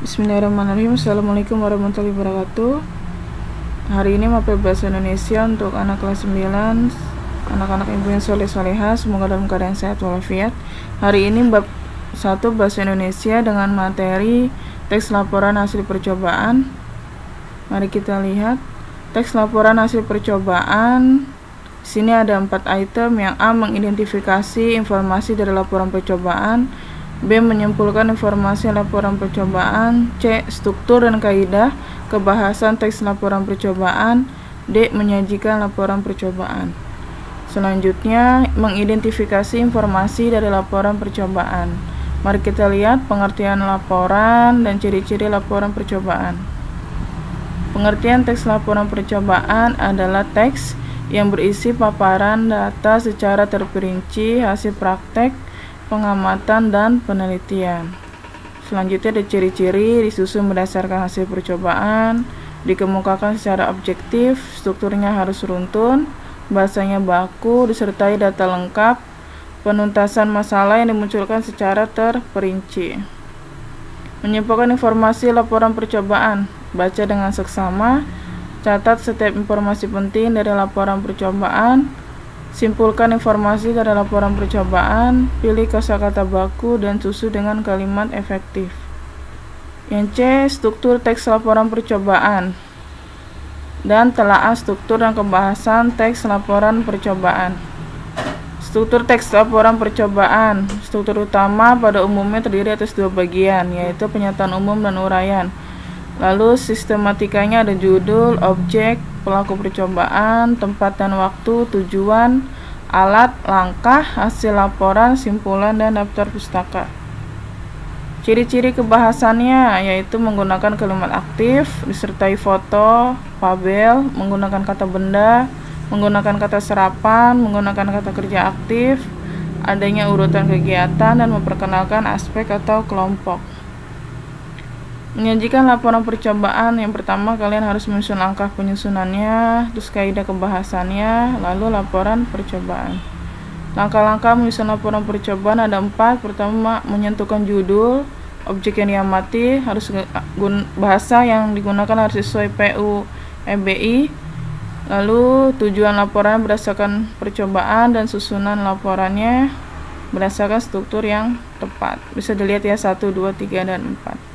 Bismillahirrahmanirrahim. Assalamualaikum warahmatullahi wabarakatuh. Hari ini mapel bahasa Indonesia untuk anak kelas 9 Anak-anak ibu yang soleh soleha Semoga dalam keadaan sehat walafiat. Hari ini bab 1 bahasa Indonesia dengan materi Teks laporan hasil percobaan. Mari kita lihat. Teks laporan hasil percobaan. Sini ada empat item. Yang A mengidentifikasi informasi dari laporan percobaan B. Menyimpulkan informasi laporan percobaan C. Struktur dan kaidah kebahasan teks laporan percobaan D. Menyajikan laporan percobaan Selanjutnya, mengidentifikasi informasi dari laporan percobaan Mari kita lihat pengertian laporan dan ciri-ciri laporan percobaan Pengertian teks laporan percobaan adalah teks yang berisi paparan data secara terperinci hasil praktek pengamatan dan penelitian. Selanjutnya ada ciri-ciri disusun berdasarkan hasil percobaan, dikemukakan secara objektif, strukturnya harus runtun, bahasanya baku, disertai data lengkap, penuntasan masalah yang dimunculkan secara terperinci. Menyimpulkan informasi laporan percobaan, baca dengan seksama, catat setiap informasi penting dari laporan percobaan, Simpulkan informasi dari laporan percobaan, pilih kosakata baku dan susu dengan kalimat efektif. Yang C, struktur teks laporan percobaan dan telaah struktur dan pembahasan teks laporan percobaan. Struktur teks laporan percobaan, struktur utama pada umumnya terdiri atas dua bagian, yaitu penyataan umum dan uraian. Lalu sistematikanya ada judul, objek, pelaku percobaan, tempat dan waktu, tujuan, alat, langkah, hasil laporan, simpulan, dan daftar pustaka. Ciri-ciri kebahasannya yaitu menggunakan kalimat aktif, disertai foto, fabel, menggunakan kata benda, menggunakan kata serapan, menggunakan kata kerja aktif, adanya urutan kegiatan, dan memperkenalkan aspek atau kelompok. Menyajikan laporan percobaan yang pertama kalian harus menyusun langkah penyusunannya, terus kaidah kebahasannya, lalu laporan percobaan. Langkah-langkah menyusun laporan percobaan ada empat. Pertama, menyentuhkan judul, objek yang diamati, harus bahasa yang digunakan harus sesuai PU EBI. Lalu tujuan laporan berdasarkan percobaan dan susunan laporannya berdasarkan struktur yang tepat. Bisa dilihat ya 1, 2, 3, dan 4.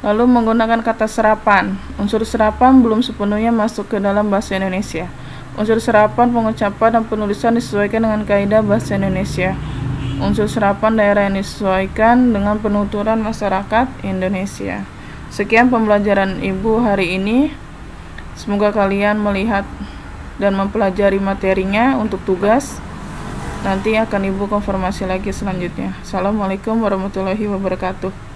Lalu menggunakan kata serapan. Unsur serapan belum sepenuhnya masuk ke dalam bahasa Indonesia. Unsur serapan pengucapan dan penulisan disesuaikan dengan kaidah bahasa Indonesia. Unsur serapan daerah yang disesuaikan dengan penuturan masyarakat Indonesia. Sekian pembelajaran Ibu hari ini. Semoga kalian melihat dan mempelajari materinya untuk tugas. Nanti akan Ibu konfirmasi lagi selanjutnya. Assalamualaikum warahmatullahi wabarakatuh.